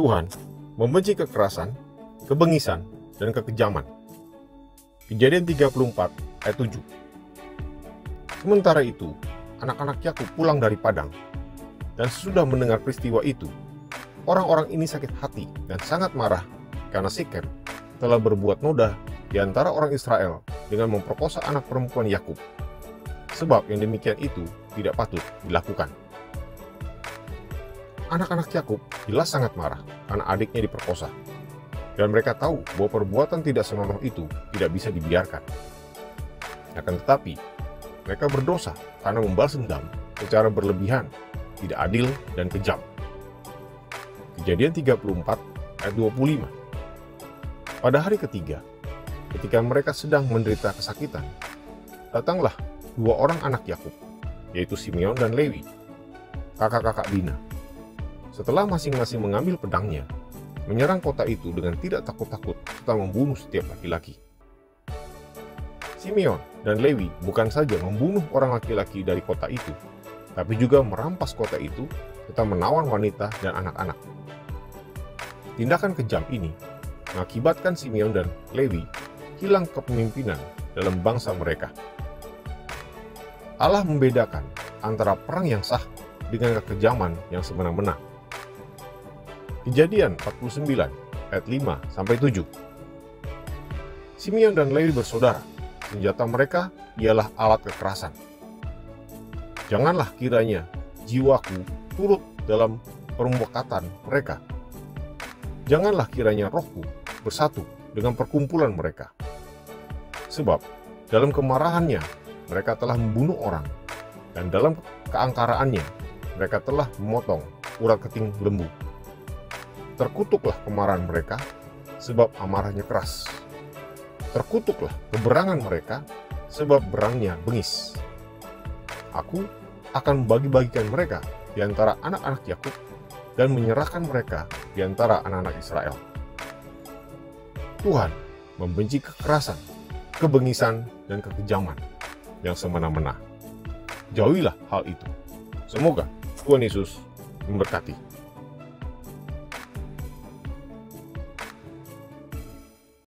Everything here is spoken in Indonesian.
Tuhan membenci kekerasan, kebengisan, dan kekejaman. Kejadian 34 ayat 7 Sementara itu, anak-anak Yakub pulang dari Padang, dan sesudah mendengar peristiwa itu, orang-orang ini sakit hati dan sangat marah karena Sikem telah berbuat noda di antara orang Israel dengan memperkosa anak perempuan Yakub. Sebab yang demikian itu tidak patut dilakukan. Anak-anak Yakub jelas sangat marah karena adiknya diperkosa. Dan mereka tahu bahwa perbuatan tidak senonoh itu tidak bisa dibiarkan. Akan tetapi, mereka berdosa karena membalas dendam secara berlebihan, tidak adil, dan kejam. Kejadian 34 ayat 25 Pada hari ketiga, ketika mereka sedang menderita kesakitan, datanglah dua orang anak Yakub, yaitu Simeon dan Lewi, kakak-kakak Dina. Setelah masing-masing mengambil pedangnya, menyerang kota itu dengan tidak takut-takut serta membunuh setiap laki-laki. Simeon dan Lewi bukan saja membunuh orang laki-laki dari kota itu, tapi juga merampas kota itu serta menawan wanita dan anak-anak. Tindakan kejam ini mengakibatkan Simeon dan Lewi hilang kepemimpinan dalam bangsa mereka. Allah membedakan antara perang yang sah dengan kekejaman yang semena-mena. Kejadian 49 ayat 5 sampai 7. Simeon dan Lewi bersaudara senjata mereka ialah alat kekerasan. Janganlah kiranya jiwaku turut dalam permukatan mereka. Janganlah kiranya rohku bersatu dengan perkumpulan mereka. Sebab dalam kemarahannya mereka telah membunuh orang, dan dalam keangkaraannya mereka telah memotong urat keting lembu. Terkutuklah kemarahan mereka, sebab amarahnya keras terkutuklah keberangan mereka, sebab berangnya bengis. Aku akan membagi-bagikan mereka di antara anak-anak Yakub dan menyerahkan mereka di antara anak-anak Israel. Tuhan membenci kekerasan, kebengisan, dan kekejaman yang semena-mena. Jauhilah hal itu. Semoga Tuhan Yesus memberkati.